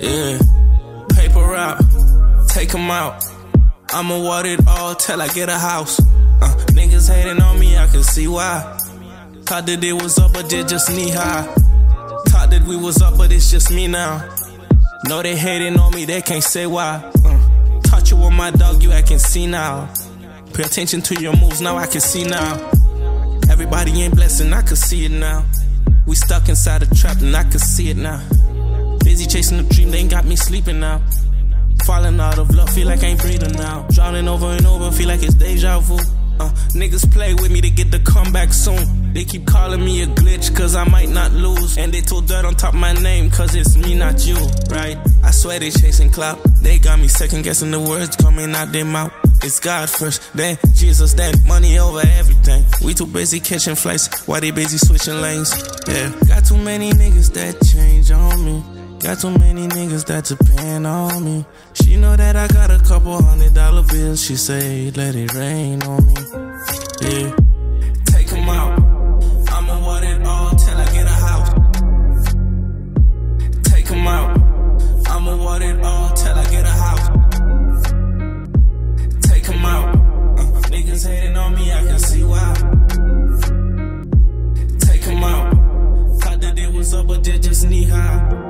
Yeah. Paper out, take them out. I'ma water it all till I get a house. Uh, niggas hating on me, I can see why. Thought that it was up, but they just knee high. Thought that we was up, but it's just me now. Know they hating on me, they can't say why. Uh, thought you with my dog, you I can see now. Pay attention to your moves, now I can see now. Everybody ain't blessing, I can see it now. We stuck inside a trap, and I can see it now. Busy chasing the dream, they ain't got me sleeping now. Falling out of love, feel like I ain't breathing now. Drowning over and over, feel like it's deja vu. Uh, niggas play with me to get the comeback soon. They keep calling me a glitch, cause I might not lose. And they told dirt on top my name, cause it's me, not you, right? I swear they chasing clout. They got me second guessing the words coming out their mouth. It's God first, then Jesus, then money over everything. We too busy catching flights, why they busy switching lanes? Yeah, got too many niggas that change on me. Got too many niggas that depend on me. She know that I got a couple hundred dollar bills. She say, let it rain on me. Yeah. Take them out. I'ma want it all till I get a house. Take them out. I'ma want it all till I get a house. Take them out. Niggas hating on me, I can see why. Take them out. Thought that it was up, but they just knee high.